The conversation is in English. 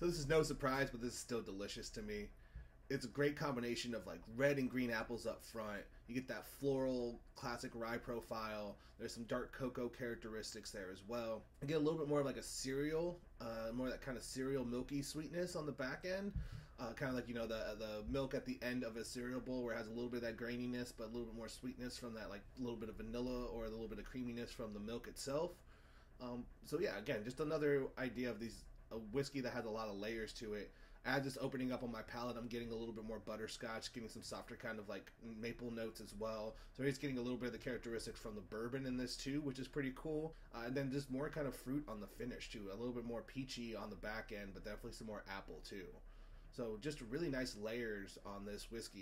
So this is no surprise, but this is still delicious to me. It's a great combination of like red and green apples up front. You get that floral classic rye profile. There's some dark cocoa characteristics there as well. You get a little bit more of like a cereal, uh, more that kind of cereal milky sweetness on the back end. Uh, kind of like you know the the milk at the end of a cereal bowl where it has a little bit of that graininess, but a little bit more sweetness from that like a little bit of vanilla or a little bit of creaminess from the milk itself. Um, so yeah, again, just another idea of these a whiskey that has a lot of layers to it. As it's opening up on my palate, I'm getting a little bit more butterscotch, getting some softer kind of like maple notes as well. So it's getting a little bit of the characteristics from the bourbon in this too, which is pretty cool. Uh, and then just more kind of fruit on the finish too, a little bit more peachy on the back end, but definitely some more apple too. So just really nice layers on this whiskey.